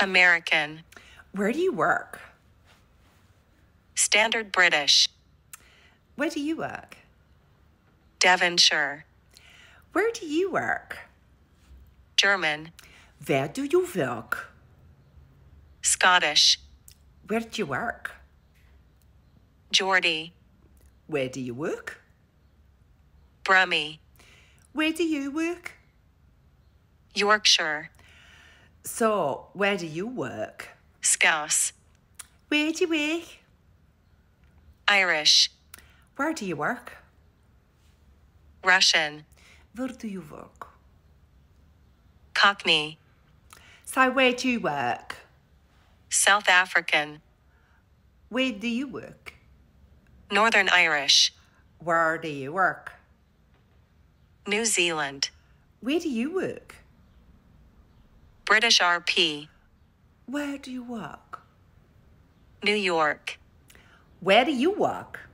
American, Where do you work? Standard British, Where do you work? Devonshire, Where do you work? German, Where do you work? Scottish, Where do you work? Geordie, Where do you work? Brummie, Where do you work? Yorkshire, So, where do you work? Scouse, Where do you work? Irish, Where do you work? Russian, Where do you work? Cockney, So, where do you work? South African, Where do you work? Northern Irish, Where do you work? New Zealand, Where do you work? British RP, Where do you work? New York, Where do you work?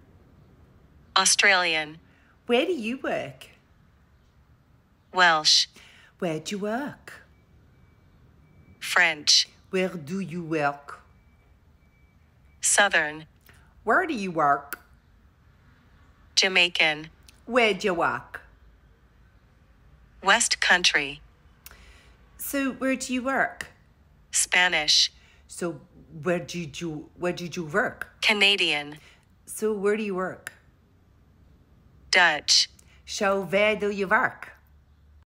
Australian, Where do you work? Welsh, Where do you work? French, Where do you work? Southern, Where do you work? Jamaican, Where do you work? West Country, So, where do you work? Spanish, So, where did you where did you work? Canadian, So, where do you work? Dutch, So, where do you work?